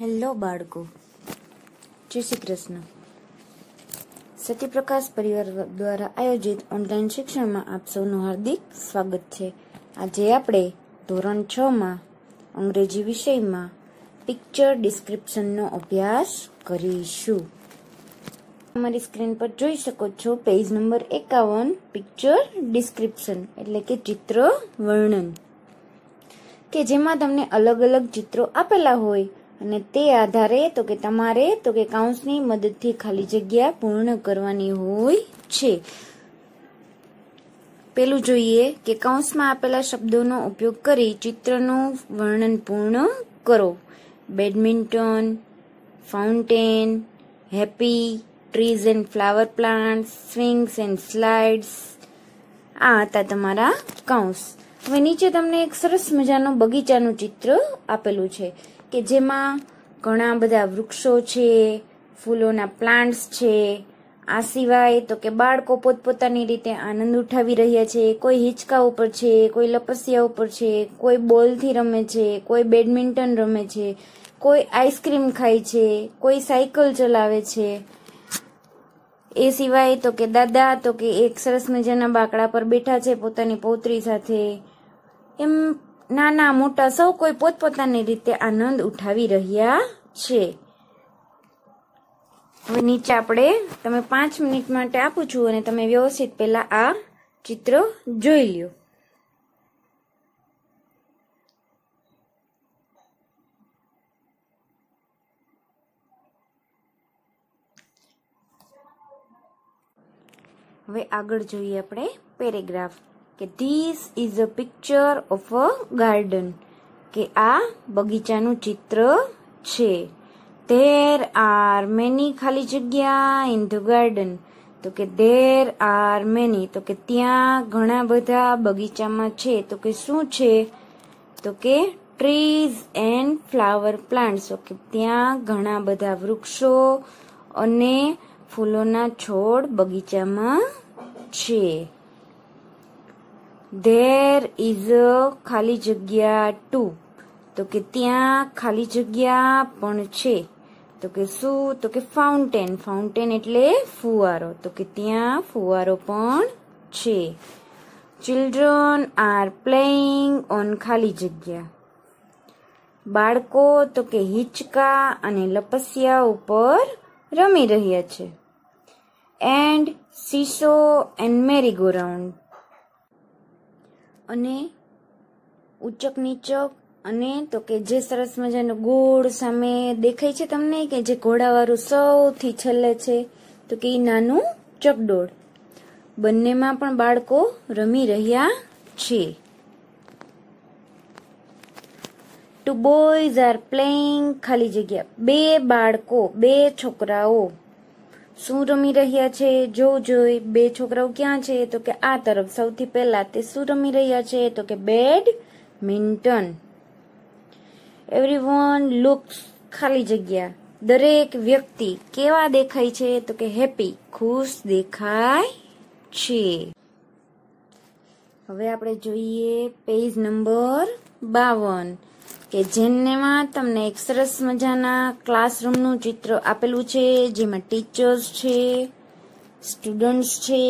Hello બાળકો, જય શ્રી કૃષ્ણ. સત્યપ્રકાશ પરિવાર દ્વારા આયોજિત ઓનલાઈન શિક્ષણમાં આપ સૌનું હાર્દિક સ્વાગત છે. આજે આપણે ધોરણ છ માં અંગ્રેજી વિષયમાં પિક્ચર ડિસ્ક્રિપ્શનનો અભ્યાસ કરીશું. તમારી સ્ક્રીન પર જોઈ શકો છો પેજ નંબર એકાવન, પિક્ચર ડિસ્ક્રિપ્શન, એટલે કે ચિત્ર વર્ણન. કે જેમાં તમને અલગ અલગ ચિત્રો આપેલા હોય અને તે આધારે તો કે તમારે તો કે કાઉન્સની મદદથી ખાલી જગ્યા પૂર્ણ કરવાની હોય છે. પેલું જોઈએ કે કૌંસમાં આપેલા શબ્દોનો ઉપયોગ કરી ચિત્રનું વર્ણન પૂર્ણ કરો. Badminton, fountain happy trees and flower plants, swings and slides. આ હતા તમારા કૌંસ. હવે નીચે તમને એક સરસ મજાનો બગીચાનું ચિત્ર આપેલું છે. કે જેમાં ઘણા બધા વૃક્ષો છે, ફૂલોના પ્લાન્ટ્સ છે. આ સિવાય તો કે બાળકો પોતપોતાની રીતે આનંદ ઉઠાવી રહ્યા છે. કોઈ હિંચકા ઉપર છે, કોઈ લપસિયા ઉપર છે, કોઈ બોલથી રમે છે, કોઈ બેડમિન્ટન રમે છે, કોઈ આઈસ્ક્રીમ ખાય છે, કોઈ સાયકલ ચલાવે છે. એ સિવાય તો કે દાદા તો કે એક સરસ મજાના બાકડા પર બેઠા છે પોતાની પૌત્રી સાથે. એમ નાના મોટા સૌ કોઈ પોતપોતાની રીતે આનંદ ઉઠાવી રહ્યા છે. હવે નીચે આપણે તમે પાંચ મિનિટ માટે આપું છું અને તમે વ્યવસ્થિત પહેલા આ ચિત્ર જોઈ લ્યો. હવે આગળ જોઈએ આપણે પેરેગ્રાફ. કે this is a picture of a garden કે આ બગીચાનું ચિત્ર છે. ધેર આર મેની ખાલી જગ્યા ઇન ધ ગાર્ડન તો કે ધેર આર મેની તો કે ત્યાં ઘણા બધા બગીચામાં છે. તો કે શું છે? તો કે ટ્રીઝ એન્ડ ફ્લાવર પ્લાન્ટ્સ તો કે ત્યાં ઘણા બધા વૃક્ષો અને ફૂલોના છોડ બગીચામાં છે. ધેર ઇઝ ખાલી જગ્યા ટુ તો કે ત્યાં ખાલી જગ્યા પણ છે. તો કે શું? તો કે ફાઉન્ટેન ફાઉન્ટેન એટલે ફુવારો. તો કે ત્યાં ફુવારો પણ છે. ચિલ્ડ્રન આર પ્લેઇંગ ઓન ખાલી જગ્યા. બાળકો તો કે હિંચકા અને લપસિયા ઉપર રમી રહ્યા છે. And seesaw and merry go round અને ઉચક નીચક અને તો કે જે સરસ મજાનો ગોળ સામે દેખાય છે તમને કે જે ઘોડાવાળું સૌથી છેલ્લે છે, તો કે એ નાનું ચકડોળ. બંનેમાં પણ બાળકો રમી રહ્યા છે. ટુ બોયઝ આર પ્લેઇંગ ખાલી જગ્યા. બે બાળકો, બે છોકરાઓ. શું રમી રહ્યા છે? જોવું જોઈ બે છોકરાઓ ક્યાં છે? તો કે આ તરફ સૌથી પહેલા તે શું રમી રહ્યા છે? તો કે બેડમિન્ટન એવરીવન લુક્સ ખાલી જગ્યા. દરેક વ્યક્તિ કેવા દેખાય છે? તો કે હેપી, ખુશ દેખાય છે. હવે આપણે જોઈએ પેજ નંબર બાવન. કે જેમનેમાં તમને એક સરસ મજાના ક્લાસરૂમનું ચિત્ર આપેલું છે, જેમાં ટીચર્સ છે, સ્ટુડન્ટ્સ છે,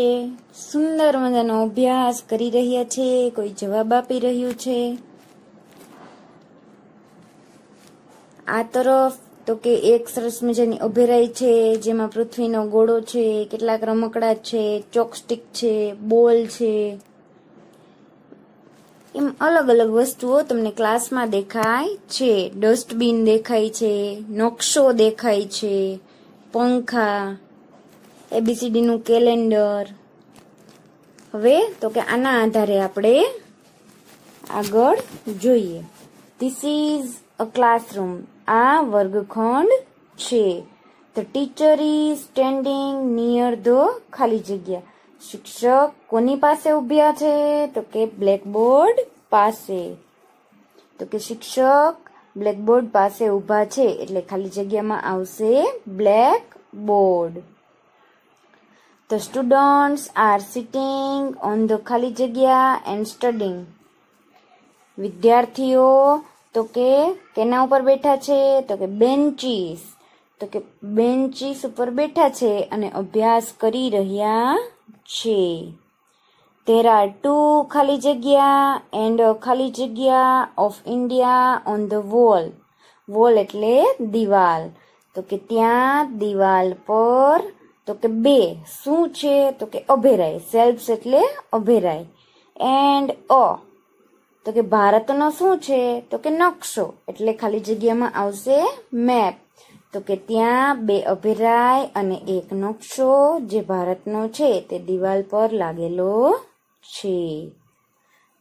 સુંદર મજાનો અભ્યાસ કરી રહ્યા છે, કોઈ જવાબ આપી રહ્યું છે. આ તરફ તો કે એક સરસ મજાની અભેરાઈ છે, જેમાં પૃથ્વીનો ગોળો છે, કેટલાક રમકડા છે, ચોકસ્ટિક છે, બોલ છે એમ અલગ અલગ વસ્તુઓ તમને ક્લાસમાં દેખાય છે. ડસ્ટબિન દેખાય છે, નકશો દેખાય છે, પંખા એબીસીડીનું કેલેન્ડર હવે તો કે આના આધારે આપણે આગળ જોઈએ. ધીસ ઇઝ અ ક્લાસરૂમ આ વર્ગખંડ છે. The teacher is standing near the ખાલી જગ્યા. શિક્ષક કોની પાસે ઉભ્યા છે? તો કે બ્લેકબોર્ડ પાસે. તો કે શિક્ષક બ્લેકબોર્ડ પાસે ઊભા છે, એટલે ખાલી જગ્યામાં આવશે blackboard the students are sitting on the ખાલી જગ્યા એન્ડ સ્ટડિંગ. વિદ્યાર્થીઓ, તો કે કેના ઉપર બેઠા છે? તો કે બેન્ચીસ. તો કે બેન્ચીસ ઉપર બેઠા છે અને અભ્યાસ કરી રહ્યા છે. There are two ખાલી જગ્યા એન્ડ ખાલી જગ્યા of India on the wall wall એટલે દિવાલ. તો કે ત્યાં દિવાલ પર, તો કે બે. શું છે? તો કે અભેરાય સેલ્ફ્સ એટલે અભેરાય એન્ડ અ તો કે ભારતનો શું છે? તો કે નકશો. એટલે ખાલી જગ્યામાં આવશે મેપ તો કે ત્યાં બે અભિરાય અને એક નકશો જે ભારતનો છે, તે દિવાલ પર લાગેલો છે.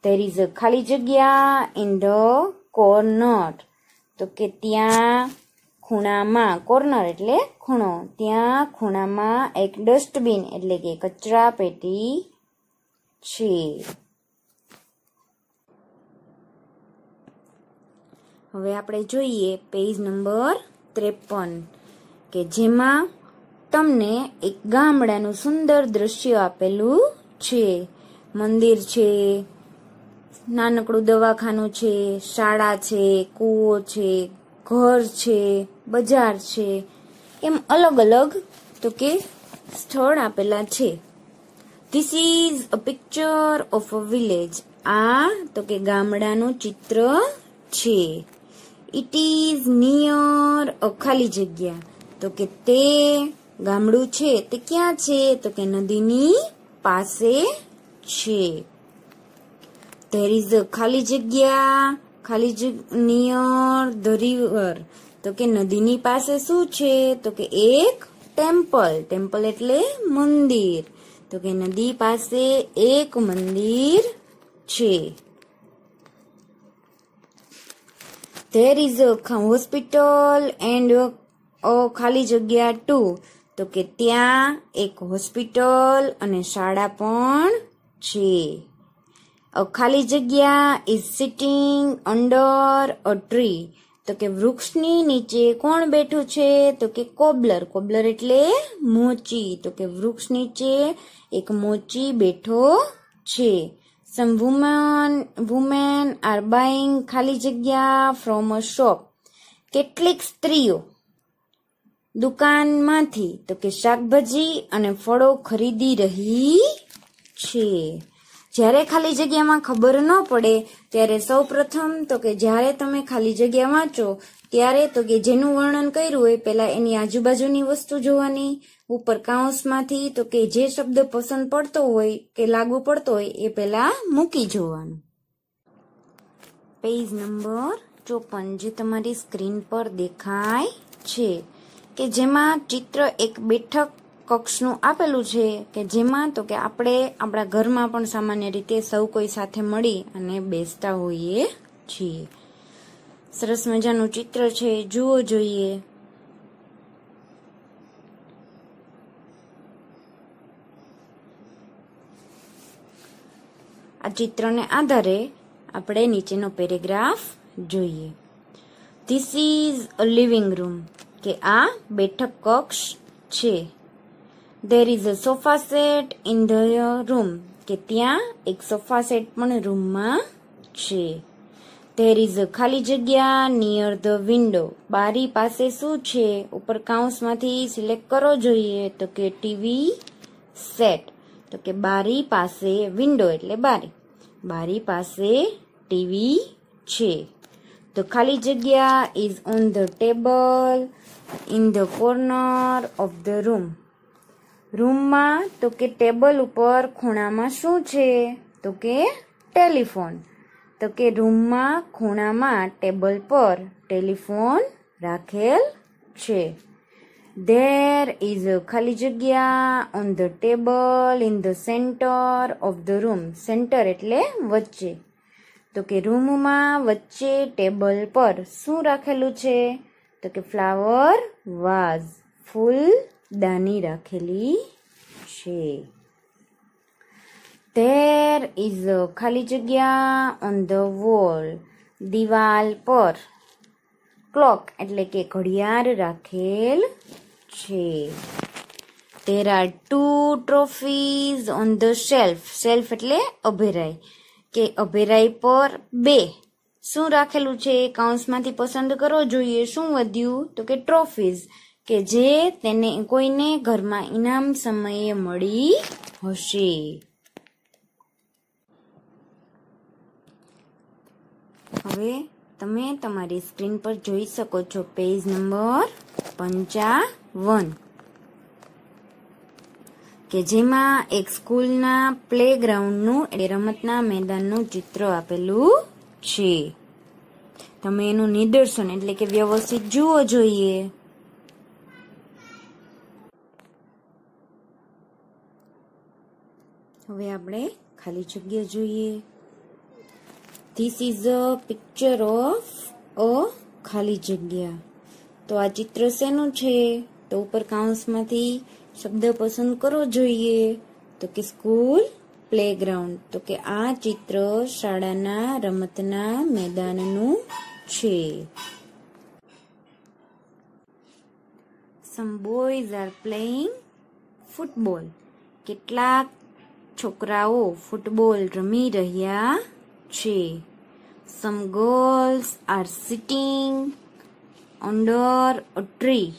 There ઇઝ અ ખાલી જગ્યા ઇન ધ કોર્નર તો કે ત્યાં ખૂણામાં કોર્નર એટલે ખૂણો. ત્યાં ખૂણામાં એક ડસ્ટબિન એટલે કે કચરા પેટી છે. હવે આપણે જોઈએ પેજ નંબર ત્રેપન, કે જેમાં તમને એક ગામડાનું સુંદર દ્રશ્ય આપેલું છે. મંદિર છે, નાનકડું દવાખાનું છે, શાળા છે, કૂવો છે, ઘર છે, બજાર છે. એમ અલગ અલગ તો કે સ્થળ આપેલા છે. This is a picture of a village આ તો કે ગામડાનું ચિત્ર છે. ઇટ ઇઝ નિયર ખાલી જગ્યા. તો કે તે ગામડું છે. તે ક્યાં છે? તો કે નદીની પાસે છે. ધેર ઇઝ ખાલી જગ્યા. ખાલી નિયર ધ રિવર તો કે નદીની પાસે શું છે? તો કે એક ટેમ્પલ ટેમ્પલ એટલે મંદિર. તો કે નદી પાસે એક મંદિર છે. ધેર ઇઝ હોસ્પિટલ એન્ડ ખાલી જગ્યા ટુ તો કે ત્યાં એક હોસ્પિટલ અને શાળા પણ છે ખાલી જગ્યા is sitting under a tree તો કે વૃક્ષની નીચે કોણ બેઠું છે તો કે કોબલર કોબલર એટલે મોચી તો કે વૃક્ષ નીચે એક મોચી બેઠો છે some woman women are buying ખાલી જગ્યા ફ્રોમ અ શોપ કેટલીક સ્ત્રીઓ દુકાનમાંથી, તો કે શાકભાજી અને ફળો ખરીદી રહી છે. જ્યારે ખાલી જગ્યામાં ખબર ન પડે, ત્યારે સૌ પ્રથમ તો કે જ્યારે તમે ખાલી જગ્યા વાંચો, ત્યારે તો કે જેનું વર્ણન કર્યું હોય, પહેલા એની આજુબાજુની વસ્તુ જોવાની ઉપર કાઉન્સમાંથી તો કે જે શબ્દ પસંદ પડતો હોય, કે લાગુ પડતો હોય, એ પહેલા મૂકી જોવાનું. પેજ નંબર ચોપન, જે તમારી સ્ક્રીન પર દેખાય છે, કે જેમાં ચિત્ર એક બેઠક કક્ષનું આપેલું છે, કે જેમાં તો કે આપણે આપણા ઘરમાં પણ સામાન્ય રીતે સૌ કોઈ સાથે મળી અને બેસતા હોઈએ છીએ. સરસ મજાનું ચિત્ર છે, જુઓ જોઈએ. આ ચિત્રને આધારે આપણે નીચેનો પેરેગ્રાફ જોઈએ. This is a living room કે આ બેઠક કક્ષ છે. There is a sofa set in the room કે ત્યાં એક સોફા સેટ પણ રૂમમાં છે. ધેર ઇઝ અ ખાલી જગ્યા નિયર ધ વિન્ડો બારી પાસે શું છે? ઉપર કાઉન્સમાંથી સિલેક્ટ કરો જોઈએ તો કે ટીવી સેટ તો કે બારી પાસે વિન્ડો એટલે બારી. બારી પાસે ટીવી છે. તો ખાલી જગ્યા is on the table in the corner of the room રૂમમાં તો કે ટેબલ ઉપર ખૂણામાં શું છે? તો કે ટેલિફોન તો કે રૂમમાં ખૂણામાં ટેબલ પર ટેલિફોન રાખેલ છે. ધેર ઇઝ અ ખાલી જગ્યા on the table in the centre of the room centre એટલે વચ્ચે. તો કે રૂમમાં વચ્ચે ટેબલ પર શું રાખેલું છે? તો કે ફ્લાવર વાઝ ફૂલ દાની રાખેલી છે. ધેર ઇઝ ખાલી જગ્યા ઓન ધ વોલ દિવાલ પર. ક્લોક એટલે કે ઘડિયાળ રાખેલ છે. There are two trophies on the shelf shelf એટલે અભેરાય કે અભેરાય પર બે. શું રાખેલું છે? કાઉન્સમાંથી પસંદ કરવો જોઈએ શું વધ્યું. તો કે ટ્રોફીઝ કે જે તેને કોઈને ઘરમાં ઇનામ સમયે મળી હશે. હવે તમે તમારી સ્ક્રીન પર જોઈ શકો છો. પેજ નંબર પંચાવન કે જેમાં એક સ્કૂલના પ્લેગ્રાઉન્ડનું એટલે રમતના મેદાનનું ચિત્ર આપેલું છે. તમે એનું નિદર્શન એટલે કે વ્યવસ્થિત જુઓ જોઈએ. હવે આપણે ખાલી જગ્યા જોઈએ. This is a picture of a ખાલી જગ્યા. તો આ ચિત્ર શેનું છે? તો ઉપર કાઉન્સમાંથી શબ્દ પસંદ કરવો જોઈએ. તો કે સ્કૂલ પ્લેગ્રાઉન્ડ. તો કે આ ચિત્ર શાળાના રમતના મેદાનનું છે. Some boys are playing football કેટલાક છોકરાઓ ફૂટબોલ રમી રહ્યા છે. Some girls are sitting under a tree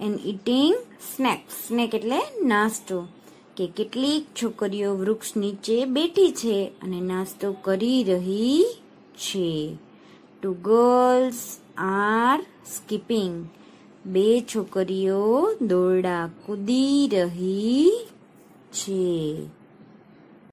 and eating snack snack એટલે નાસ્તો. કે કેટલીક છોકરીઓ વૃક્ષ નીચે બેઠી છે અને નાસ્તો કરી રહી છે. ટુ ગર્લ્સ આર સ્કીપિંગ બે છોકરીઓ દોરડા કૂદી રહી છે.